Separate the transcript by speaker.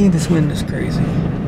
Speaker 1: think this wind is crazy.